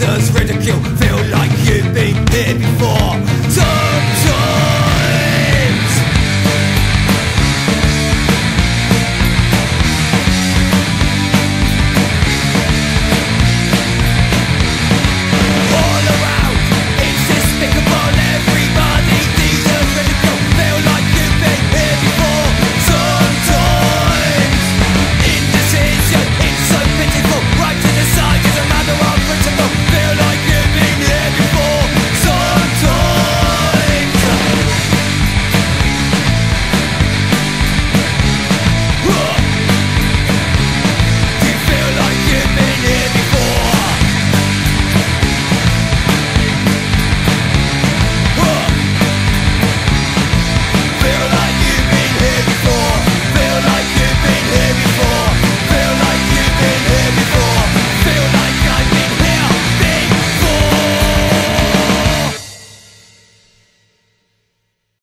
Jesus ridicule Feel like you've